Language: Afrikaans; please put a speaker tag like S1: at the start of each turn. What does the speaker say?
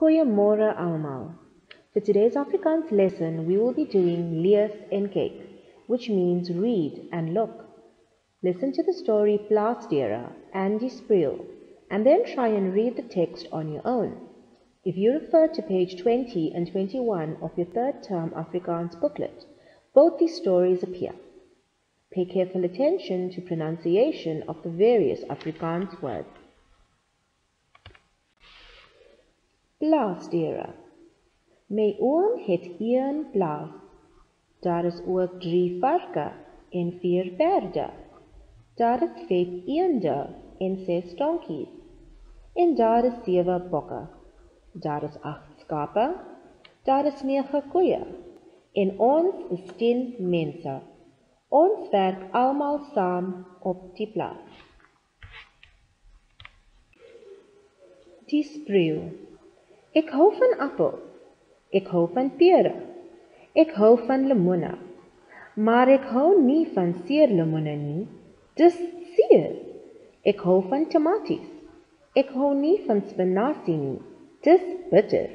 S1: Goeiemôre almal. For today's Afrikaans lesson, we will be doing lees en kyk, which means read and look. Listen to the story Plaasdeure and Die Spieël, and then try and read the text on your own. If you refer to page 20 and 21 of your third term Afrikaans booklet, both these stories appear. Pay careful attention to pronunciation of the various Afrikaans words. Plaasdeure. My oom het een plaas. Daar is ook drie varke en vier perde. Daar is vyf eende en ses donkies. En daar is sewe bokke. Daar is agt skape. Daar is nege koeie. En ons is 10 mense. Ons werk almal saam op die plaas. Die spreeu. Ek hou van appel. Ek hou van pere. Ek hou van lemone. Maar ek hou nie van seerlemone nie. Dis seer. Ek hou van tomaties. Ek hou nie van spinasie nie. Dis bitter.